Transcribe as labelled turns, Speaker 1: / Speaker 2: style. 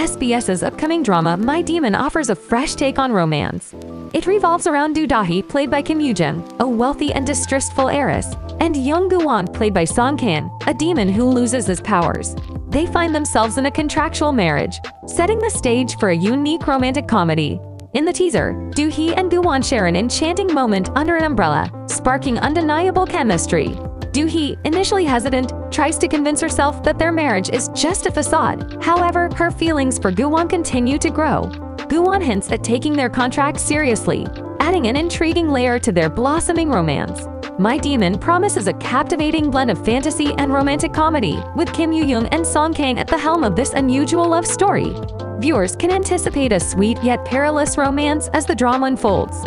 Speaker 1: SBS's upcoming drama My Demon offers a fresh take on romance. It revolves around Do Dahi, played by Kim Yoo-jung, a wealthy and distrustful heiress, and Jung Gu-won, played by Song Kang, a demon who loses his powers. They find themselves in a contractual marriage, setting the stage for a unique romantic comedy. In the teaser, Doohee and Gu-won share an enchanting moment under an umbrella, sparking undeniable chemistry. Doohee, initially hesitant, tries to convince herself that their marriage is just a facade. However, her feelings for Gu-won continue to grow. Gu-won hints at taking their contract seriously, adding an intriguing layer to their blossoming romance. My Demon promises a captivating blend of fantasy and romantic comedy, with Kim Yoo-jung and Song Kang at the helm of this unusual love story. Viewers can anticipate a sweet yet perilous romance as the drama unfolds.